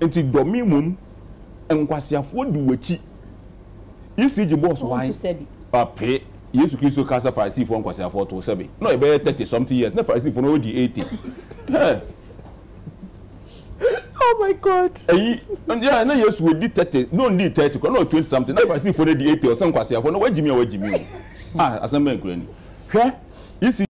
Enti dɔ me mmom. Nkwaseafoɔ di w'akyi. Yesu gye bɔs wan? Wonto sɛbi. Ape, Yesu Kristo kaa sɛ Farisifoɔ nkwaseafoɔ too sɛbi. Na ɔyɛ bɛyɛ thirty something years, na Farisifoɔ no wɔadi eighty. Hɛɛ! Oh my God! Ayi, yeah, na Yesu wɔadi thirty, na ɔnnii thirty koraa, na ɔyɛ twenty something, na Farisifoɔ no adi eighty, ɔsɛ nkwaseafoɔ, na wɔagye me a wɔagye me o. Ah, asɛm bɛn koraa ni? Hwɛ! Yesu.